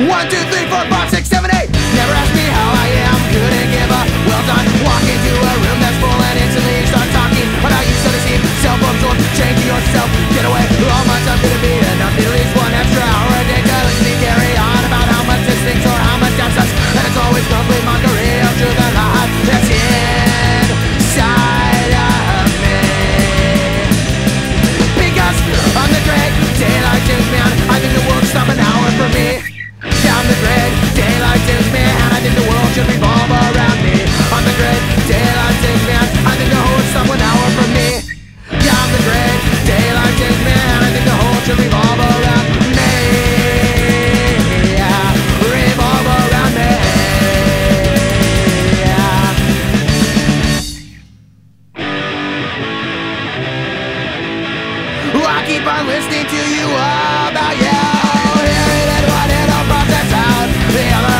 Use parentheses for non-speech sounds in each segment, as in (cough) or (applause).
One, two, three, four, five, six, seven, eight. Never ask me how I am. Couldn't give a well done. Why? keep on listening to you about you. Hearing and it all from the sound. The other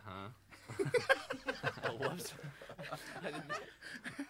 (laughs) huh. (laughs)